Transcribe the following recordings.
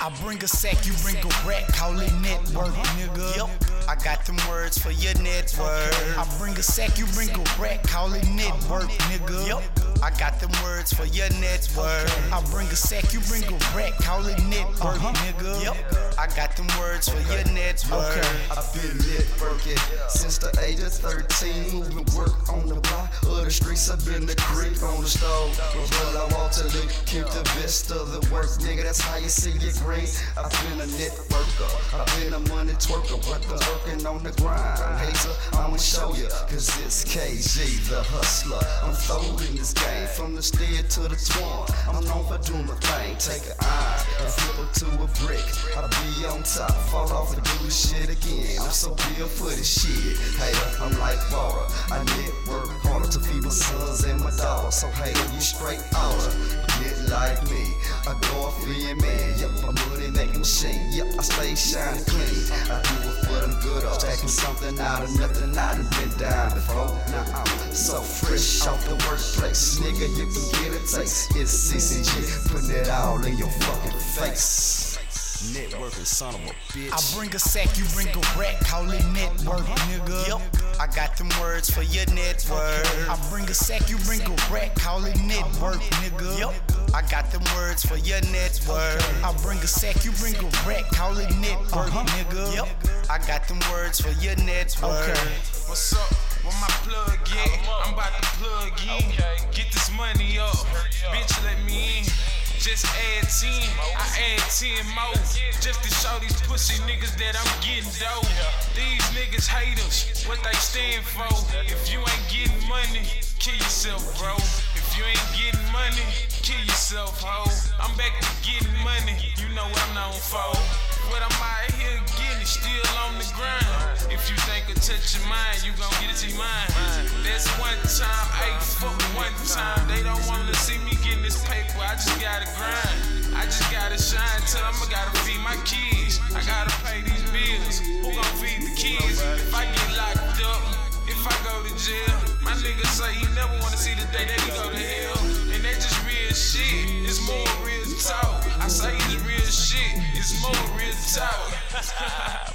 I bring a sack, you bring a rack, call it network, nigga. Yep. I got them words for your network. I bring a sack, you bring a rack, call it network, nigga. Yep. I got them words for your network. I bring a sack, you bring a rack, call it network, uh-huh. uh-huh. nigga. Yep. I got them words for your network. I've been networking since the age of 13. Moving work on the block of the streets. I've been the creep on the stove. But I want to live, keep the best of the work, nigga. That's how you see it green. I've been a networker. I've been a money twerker. But the working on the grind. Hater, I'ma show ya. Cause it's KG, the hustler. I'm folding this game from the stair to the twine. I'm known for doing my thing. Take an iron and flip it to a brick. I'll be on top, fall off and do shit again. I'm so built for this shit. Hey, I'm like water. I network harder to feed my sons and my daughters. So hey, you straight outer. Like me. I go off being man. Yep, I'm money making machine. Yep, I stay shining clean. I do it for them good off. Taking something out of nothing. I done been down before. Now I'm so fresh off the workplace. Nigga, you can get a taste. It's CCG. Putting it all in your fucking face. Networking son of a bitch. I bring a sack, you bring a rack, call it network, nigga. Yep. I got them words for your network. I bring a sack, you bring a rack, call it network, nigga. Yep. I got them words for your network. I bring a sack, you bring a rack, call it network, uh-huh. uh-huh. nigga. Yep. I got them words for your network. What's up? Where my plug at? I'm about to plug in. Get this money up. Bitch, let me in. Just add 10, I add 10 more. Just to show these pussy niggas that I'm getting dough. These niggas haters, what they stand for. If you ain't yourself, ho. I'm back to getting money, you know what I'm known for. But I'm out here getting it, still on the grind. If you think of touch your mind, you gon' get it to mind. That's one time, ayy, fuck one time. They don't wanna see me getting this paper, I just gotta grind. I just gotta shine till I'ma gotta feed my kids. I gotta pay these bills. Who gon' feed the kids? If I get locked up, if I go to jail, my nigga say he never wanna see the day that he go to hell. Shit. It's more real talk. I say it's real shit. It's more real talk.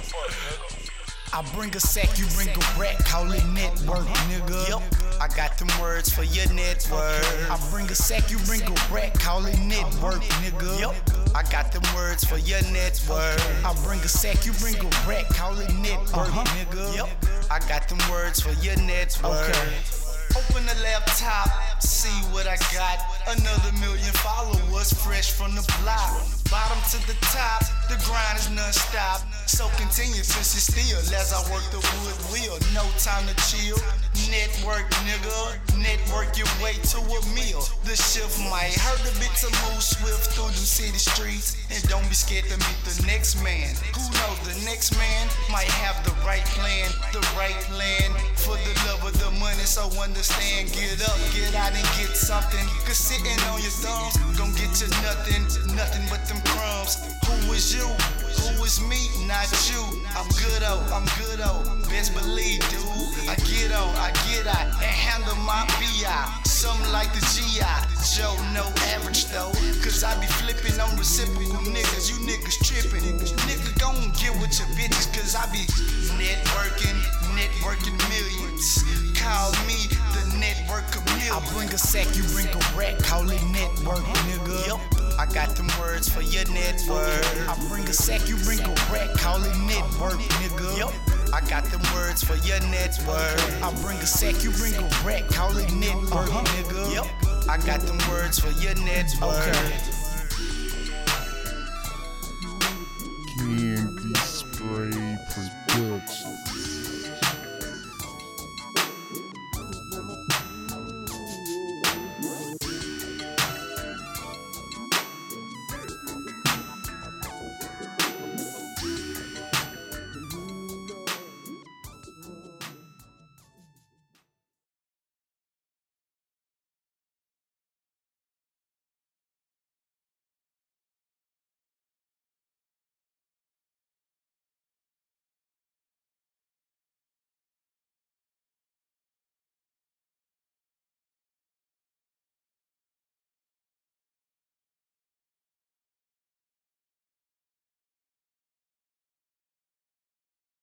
I bring a sack, you bring a rack, call it network, nigga. Yep. I got them words for your network. I bring a sack, you bring a rack, call it network, nigga. Yep. I got them words for your network. I bring a sack, you bring a rack, call it network, uh-huh. nigga. Yep. I got them words for your network. Open the laptop, see what I got. Another million followers, fresh from the block. To the top, the grind is non-stop. So continue to sit still as I work the wood wheel. No time to chill. Network, nigga. Network your way to a meal. The shift might hurt a bit to move swift through them city streets. And don't be scared to meet the next man. Who knows the next man might have the right plan, the right plan for the love of the money. So understand, get up, get out and get something. Cause sitting on your thumbs gon' get you nothing is you? Who is me? Not you. I'm good oh, I'm good oh. Best believe, dude. I get on, I get out and handle my BI. Something like the GI. Joe, no average though. Cause I be flipping on reciprocal niggas. You niggas tripping. Nigga, gon' get with your bitches. Cause I be networking, networking millions. Call me the network chameleon. I bring a sack, you bring a rack. Call it network, got them words for your network. I bring a sack, you bring a rack. Call it network, nigga. Yep. I got them words for your network. I bring a sack, you bring a rack. Call it network, uh-huh. nigga. Yep. I got them words for your network.